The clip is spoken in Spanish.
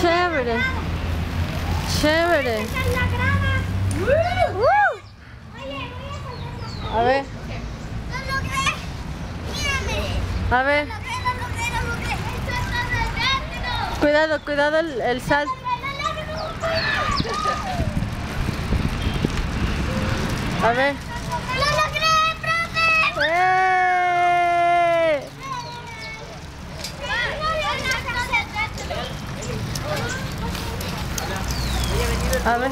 chévere. Chévere. A ver, ¡Lo logré! ¡Mírame! a ver. Cuidado, cuidado el, el salto. A ver. A ver.